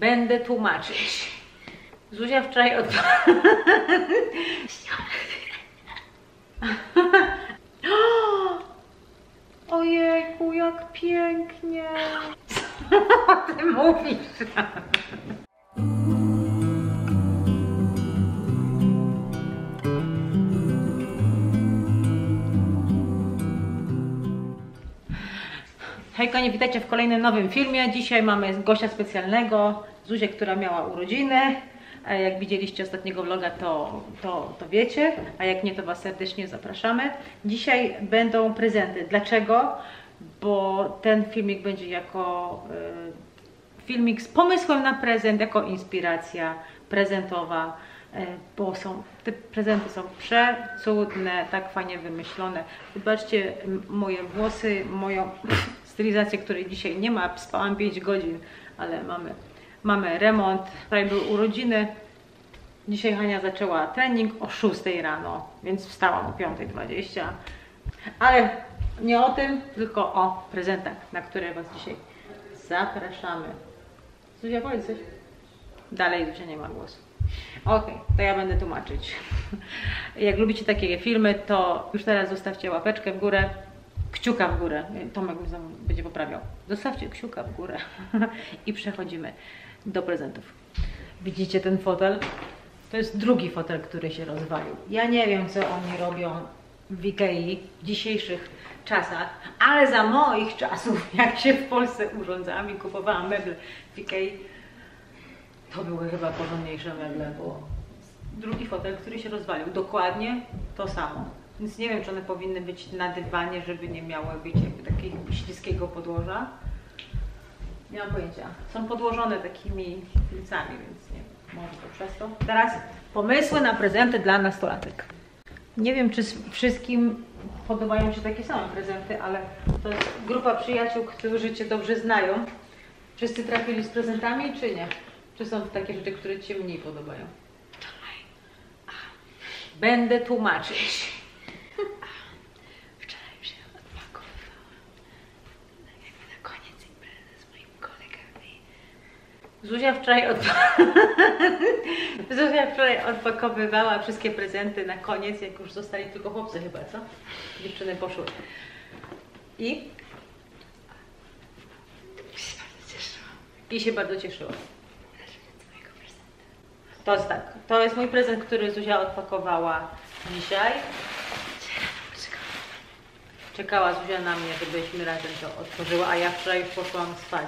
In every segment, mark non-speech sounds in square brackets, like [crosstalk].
Będę tłumaczyć. Zuzia wczoraj od... [laughs] Ojejku, jak pięknie. [laughs] Co ty mówisz? Hejka, nie witajcie w kolejnym nowym filmie. Dzisiaj mamy gościa specjalnego, Zuzię, która miała urodziny. Jak widzieliście ostatniego vloga, to, to, to wiecie, a jak nie, to Was serdecznie zapraszamy. Dzisiaj będą prezenty. Dlaczego? Bo ten filmik będzie jako y, filmik z pomysłem na prezent, jako inspiracja prezentowa, y, bo są, te prezenty są przecudne, tak fajnie wymyślone. Zobaczcie moje włosy, moją stylizację, której dzisiaj nie ma. Spałam 5 godzin, ale mamy, mamy remont. Wczoraj były urodziny. Dzisiaj Hania zaczęła trening o 6 rano, więc wstałam o 5.20. Ale nie o tym, tylko o prezentach, na które Was dzisiaj zapraszamy. Zuzia, powiedz coś. Dalej Zuzia nie ma głosu. Okej, to ja będę tłumaczyć. [laughs] Jak lubicie takie filmy, to już teraz zostawcie łapeczkę w górę, kciuka w górę. Tomek mi będzie poprawiał. Zostawcie kciuka w górę [laughs] i przechodzimy do prezentów. Widzicie ten fotel? To jest drugi fotel, który się rozwalił. Ja nie wiem, co oni robią w Ikei w dzisiejszych czasach, ale za moich czasów, [laughs] jak się w Polsce urządzałam i kupowałam meble w Ikei, to były chyba porządniejsze meble, bo drugi fotel, który się rozwalił, dokładnie to samo. Więc nie wiem, czy one powinny być na dywanie, żeby nie miały być jakby takiego śliskiego podłoża. Nie mam pojęcia. Są podłożone takimi filcami, więc nie wiem, może to przez to. Teraz pomysły na prezenty dla nastolatek. Nie wiem, czy wszystkim podobają się takie same prezenty, ale to jest grupa przyjaciół, którzy Cię dobrze znają. Wszyscy trafili z prezentami, czy nie? Czy są takie rzeczy, które Ci mniej podobają? Będę tłumaczyć. Wczoraj się odpakowywałam jakby na koniec imprezy z moimi kolegami. Zuzia wczoraj. [laughs] Zuzia wczoraj odpakowywała wszystkie prezenty na koniec, jak już zostali tylko chłopcy chyba, co? Dziewczyny poszły. I? się bardzo cieszyłam. I się bardzo cieszyła. To jest tak, to jest mój prezent, który Zuzia odpakowała dzisiaj. Czekała Zuzia na mnie, żebyśmy razem to otworzyła, a ja wczoraj już poszłam spać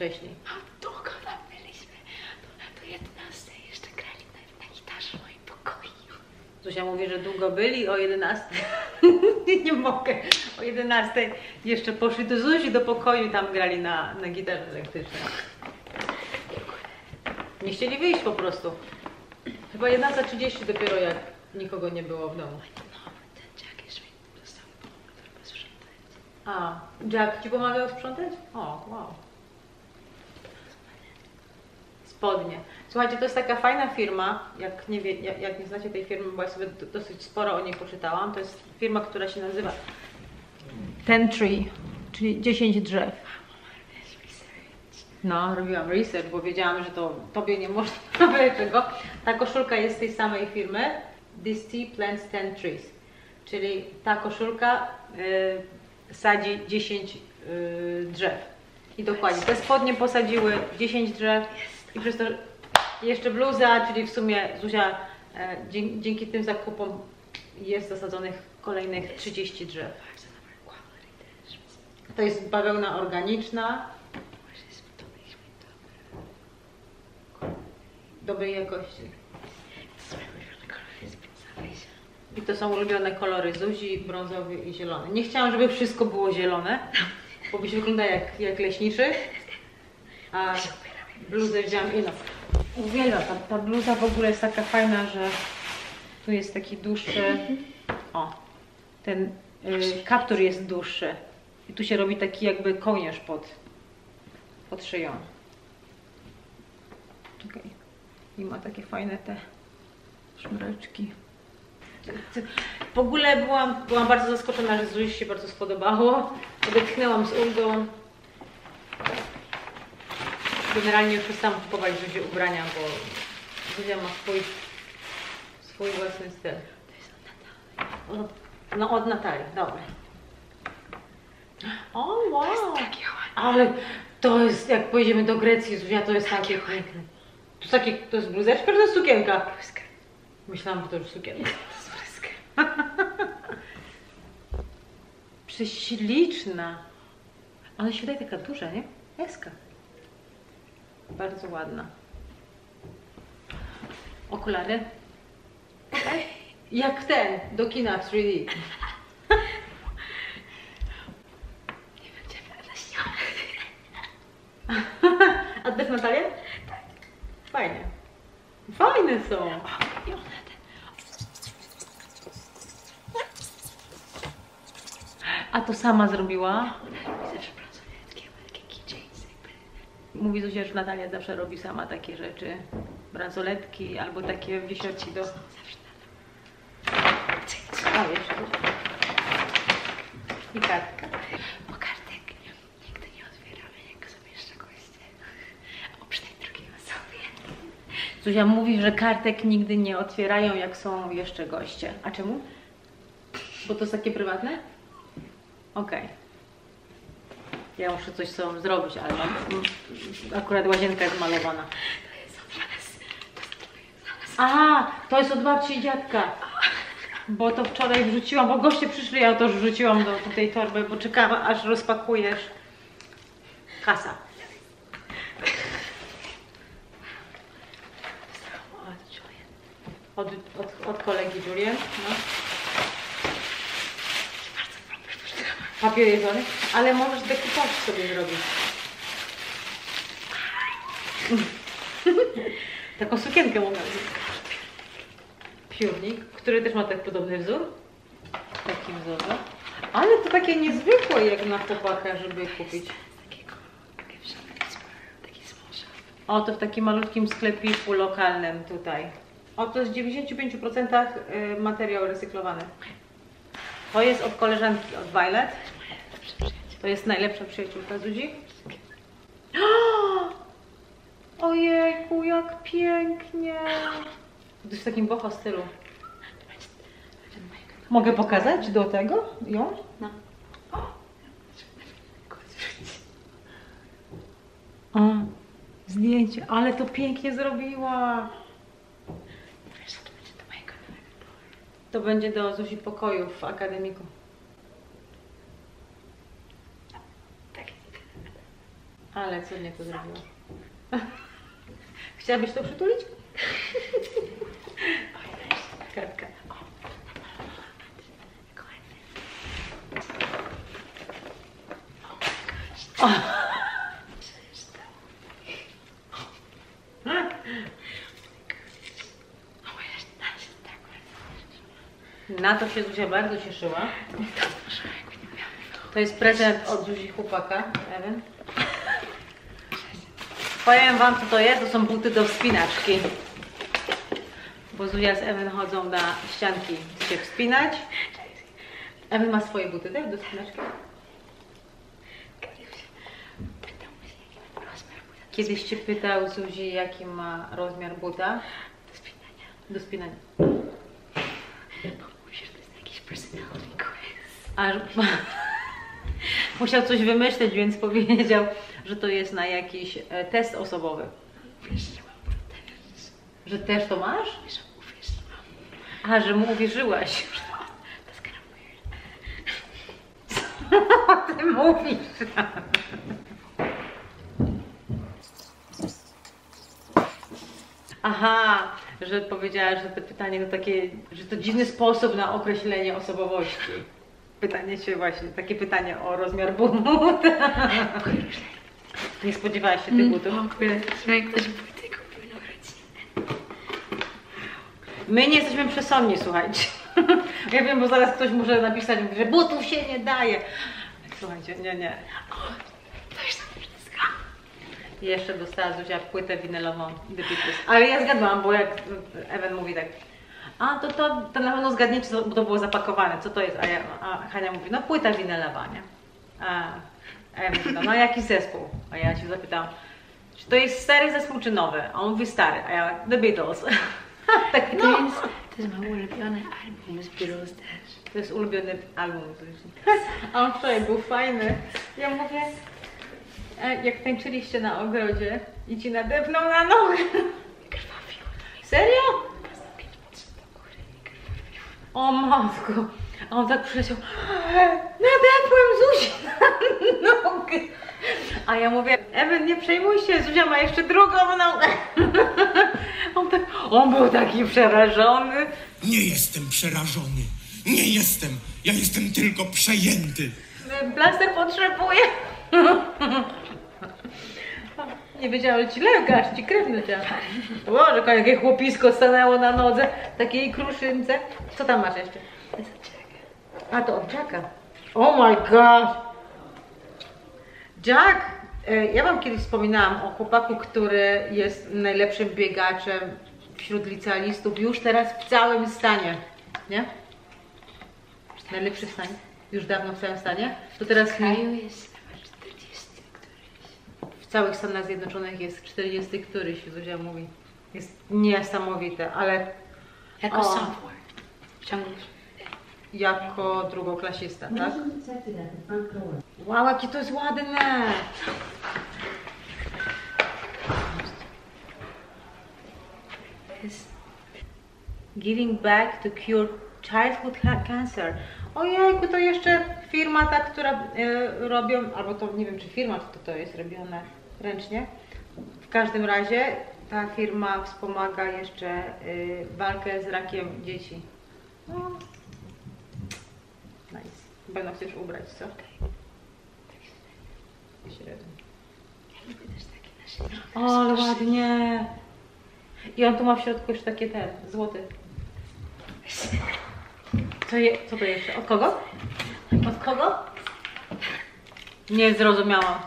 wcześniej. A długo tam byliśmy. Do, do 11 jeszcze grali na, na gitarze w moim pokoju. Zuzia mówi, że długo byli, o 11. [laughs] nie mogę. O 11 jeszcze poszli do Zuzi do pokoju i tam grali na, na gitarze elektrycznej. Nie chcieli wyjść po prostu. Chyba 11.30 dopiero jak nikogo nie było w domu. No. A, Jack ci pomagał sprzątać? O, wow. Spodnie. Słuchajcie, to jest taka fajna firma, jak nie, wie, jak, jak nie znacie tej firmy, bo ja sobie do- dosyć sporo o niej poczytałam. To jest firma, która się nazywa Ten Tree, czyli 10 drzew. No, robiłam research, bo wiedziałam, że to tobie nie można [laughs] powiedzieć czego. Ta koszulka jest z tej samej firmy, This Tea Plants 10 Trees. Czyli ta koszulka y, sadzi 10 y, drzew. I dokładnie, te spodnie posadziły 10 drzew i przez to jeszcze bluza, czyli w sumie Zuzia e, dzięki, dzięki tym zakupom jest zasadzonych kolejnych 30 drzew. To jest bawełna organiczna, dobrej jakości. I to są ulubione kolory Zuzi, brązowy i zielony. Nie chciałam, żeby wszystko było zielone, bo byś wygląda jak, jak leśniczy. A bluzę wziąłam inną. Uwielbiam, ta, ta bluza w ogóle jest taka fajna, że tu jest taki dłuższy, o, ten y, kaptur jest dłuższy. I tu się robi taki jakby kołnierz pod, pod szyją. Czekaj. I ma takie fajne te szmreczki. W ogóle byłam, byłam bardzo zaskoczona, że Zuzi się bardzo spodobało. Odetchnęłam z ulgą. Generalnie już przestałam kupować Zuzie ubrania, bo Zuzia ma swój, swój własny styl. To jest od Natalii. No od Natalii, dobra. O, wow! Takie ładne. Ale to jest, jak pojedziemy do Grecji, Zuzia, to jest takie piękne. To jest, takie, to jest bluzeczka, to jest sukienka? Bluzka. Myślałam, że to już sukienka. To jest bluzka. [laughs] Prześliczna. Ona się wydaje taka duża, nie? Eska. Bardzo ładna. Okulary. Jak ten, do kina 3D. [laughs] Nie gdzie wyjaśniłam. [laughs] A też Natalia? Fajnie. Fajne są. A to sama zrobiła? Ona robi zawsze bransoletki, ma takie keychains jakby. Mówi Zuzia, że Natalia zawsze robi sama takie rzeczy. Bransoletki albo takie wisiorki do... A, jeszcze. I kartka. Bo kartek nigdy nie otwieramy, jak są jeszcze goście. A przynajmniej drugiej osobie. Zuzia mówi, że kartek nigdy nie otwierają, jak są jeszcze goście. A czemu? Bo to jest takie prywatne? Okej. Ja muszę coś z sobą zrobić, ale mam... Akurat łazienka jest malowana. To jest. A, to jest od babci i dziadka. Bo to wczoraj wrzuciłam, bo goście przyszli, ja to wrzuciłam do, tej torby, bo czekałam, aż rozpakujesz. Kasa. Od, od, od kolegi Julien. No. Bardzo proszę. Papier jedzony, ale możesz dekupaż sobie zrobić. [laughs] Taką sukienkę mogę zrobić. Piórnik, który też ma tak podobny wzór. Taki wzór. Ale to takie niezwykłe jak na chłopaka, żeby kupić. O, to w takim malutkim sklepiku lokalnym tutaj. O, to jest w 95% y, materiał recyklowany. To jest od koleżanki, od Violet. To jest najlepsza przyjaciółka Zudzi. [gasps] Ojejku, jak pięknie! Jest w takim boho stylu. Mogę pokazać do tego ją? No. O, zdjęcie, ale to pięknie zrobiła. To będzie do Zuzi pokoju w akademiku. Tak jest. Ale cudnie to zrobiła. Chciałabyś to przytulić? Kartka. Na to się Zuzia bardzo cieszyła. To jest prezent od Zuzi chłopaka, Ewen. Powiem Wam co to jest, to są buty do wspinaczki. Bo Zuzia z Ewen chodzą na ścianki się wspinać. Ewen ma swoje buty, tak? Do wspinaczki. Kiedyś Cię pytał Zuzi, jaki ma rozmiar buta do spinania. do spinania. Że to jest jakiś personality quiz. Aż [laughs] musiał coś wymyśleć, więc powiedział, że to jest na jakiś e, test osobowy. Uwierzyłam w to też. Że też to masz? Że uwierzyłam. A, że mu uwierzyłaś. Co ty mówisz? Aha, że powiedziała, że to pytanie to takie, że to dziwny sposób na określenie osobowości. Pytanie się właśnie, takie pytanie o rozmiar but. Nie spodziewałaś się tych butów? W ogóle, że ktoś buty kupił na urodziny. My nie jesteśmy przesądni, słuchajcie. [laughs] Ja wiem, bo zaraz ktoś może napisać, że butów się nie daje. Słuchajcie, nie, nie. O, to już tam wszystko. Jeszcze dostała Zuzia płytę winylową The Beatles. Ale ja zgadłam, bo jak Ewen mówi tak, a to, to, to na pewno zgadniecie, bo to było zapakowane, co to jest? A, ja, a Hania mówi, no płyta winylowa, nie? A, a ja mówię, no, jaki zespół? A ja się zapytałam, czy To jest stary zespół czy nowy? A on mówi stary, a ja The Beatles. [laughs] tak, To no. jest, to jest moje ulubione album z Beatles też. To jest ulubiony album. A [laughs] on wczoraj był fajny. Ja mówię, e, jak tańczyliście na ogrodzie i ci nadepnął na nogę. [laughs] Krwawiło. Serio? O matko. A on tak przyleciał, nadepłem Zuzi na nogę. A ja mówię, Ewen, nie przejmuj się, Zuzia ma jeszcze drugą nogę. [laughs] On, tak, on był taki przerażony. Nie jestem przerażony. Nie jestem. Ja jestem tylko przejęty. Plaster potrzebuje. [laughs] Nie wiedziałam, że ci lekarz, ci krew leciała. Boże, jakie chłopisko stanęło na nodze, takiej kruszynce. Co tam masz jeszcze? To jest od Jacka. A to od Jacka. Oh my god! Jack, e, ja wam kiedyś wspominałam o chłopaku, który jest najlepszym biegaczem wśród licealistów już teraz w całym stanie. Nie? Najlepszy w stanie? Już dawno w całym stanie? To teraz W kraju jest chyba 40 któryś. w całych Stanach Zjednoczonych jest 40 któryś, Zuzia mówi. Jest niesamowite, ale Jako O. sophomore. Ciągle. Jako drugoklasista, tak? Wow, jakie to jest ładne! Jest Giving back to cure childhood ca- cancer. Ojejku, to jeszcze firma ta, która e, robią, albo to nie wiem czy firma, czy to, to jest robione ręcznie. W każdym razie ta firma wspomaga jeszcze e, walkę z rakiem dzieci. No. Nice. Będą chcesz ubrać, co? Średnio. O, ale ładnie. I on tu ma w środku już takie te, złoty. Co, je, co to jeszcze? Od kogo? Od kogo? Nie zrozumiałam.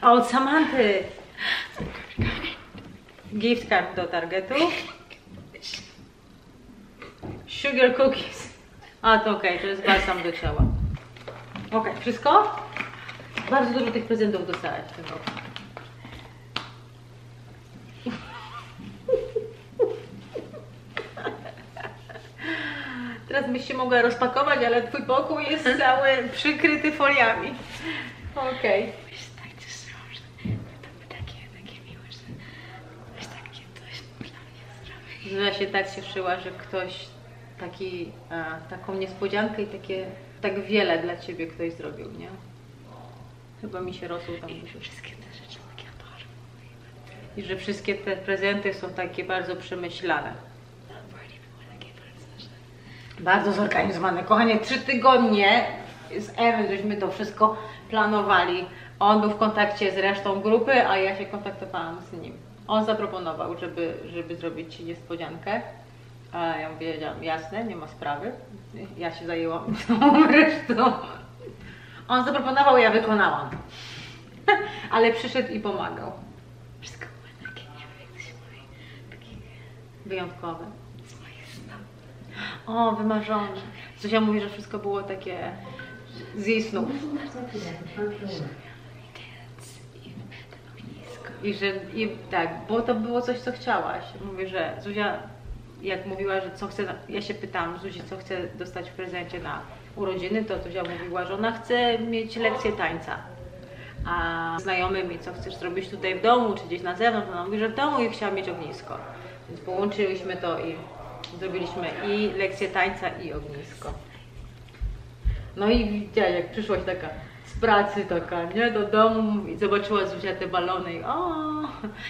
A od Samanty. Gift card do Targetu. Sugar cookies. A to okej, to jest balsam do ciała. Okej, wszystko? Bardzo dużo tych prezentów dostałaś w tym roku. Teraz byś się mogła rozpakować, ale twój pokój jest cały przykryty foliami. Okej. Wiesz, tak to straszne. To by takie, takie miłe, że wiesz, takie coś można mnie zrobić. Zuzia się tak cieszyła, że ktoś taki, a, taką niespodziankę i takie, tak wiele dla ciebie ktoś zrobił, nie? Chyba mi się rosół tam wyszedł. wszystkie te rzeczy takie. I że wszystkie te prezenty są takie bardzo przemyślane. Bardzo, zorganizowane. Kochanie, trzy tygodnie z Ewem żeśmy to wszystko planowali. On był w kontakcie z resztą grupy, a ja się kontaktowałam z nim. On zaproponował, żeby, żeby zrobić ci niespodziankę. A ja powiedziałam, jasne, nie ma sprawy. Ja się zajęłam [laughs] tą resztą. On zaproponował, ja wykonałam. [laughs] Ale przyszedł i pomagał. wszystko było takie, takie Wyjątkowe. O, wymarzone. Zuzia mówi, że wszystko było takie z jej snów. I że i tak, bo to było coś, co chciałaś. Mówię, że Zuzia, jak mówiła, że co chce, ja się pytałam Zuzi, co chce dostać w prezencie na urodziny, to Zuzia mówiła, że ona chce mieć lekcję tańca. A znajomy mi, co chcesz zrobić tutaj w domu, czy gdzieś na zewnątrz, ona mówi, że w domu i chciała mieć ognisko. Więc połączyliśmy to i zrobiliśmy i lekcję tańca i ognisko. No i widziałaś, jak przyszłaś taka z pracy taka, nie, do domu i zobaczyła Zuzia te balony i o,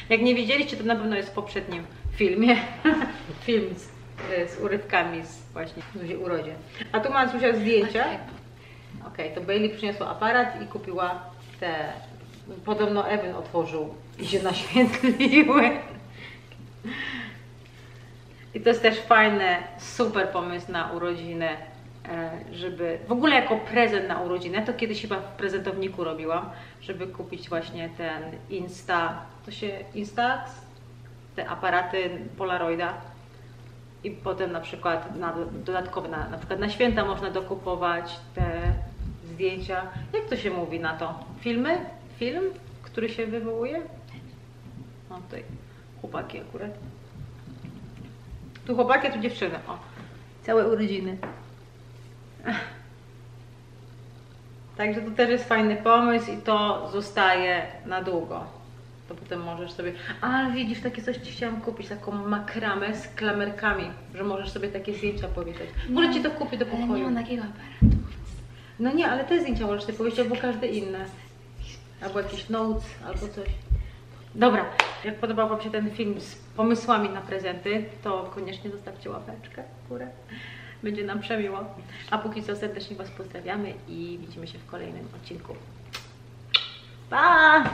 jak nie widzieliście, to na pewno jest w poprzednim filmie, [laughs] film z, z urywkami z właśnie Zuzi urodzin. A tu ma Zuzia zdjęcia. Okej, to Bailey przyniosła aparat i kupiła te, podobno Evan otworzył i się [laughs] naświetliły. I to jest też fajny, super pomysł na urodziny, e, żeby w ogóle jako prezent na urodziny, ja to kiedyś chyba w prezentowniku robiłam, żeby kupić właśnie ten Insta, to się Instax, te aparaty Polaroida i potem na przykład na dodatkowe, na, na przykład na święta można dokupować te zdjęcia. Jak to się mówi na to? Filmy? Film, który się wywołuje? O, tutaj chłopaki akurat. Tu chłopaki, a tu dziewczyny. O, całe urodziny. Także to też jest fajny pomysł i to zostaje na długo. To potem możesz sobie. A widzisz, takie coś ci chciałam kupić, taką makramę z klamerkami, że możesz sobie takie zdjęcia powiesić. Może ci to kupię do Ale nie pokoju. mam takiego aparatu. No nie, ale te zdjęcia możesz sobie powiesić, albo każde inne. Albo jakieś notes, albo coś. Dobra, jak podobał Wam się ten film z pomysłami na prezenty, to koniecznie zostawcie łapeczkę w górę. Będzie nam przemiło. A póki co serdecznie Was pozdrawiamy i widzimy się w kolejnym odcinku. Pa!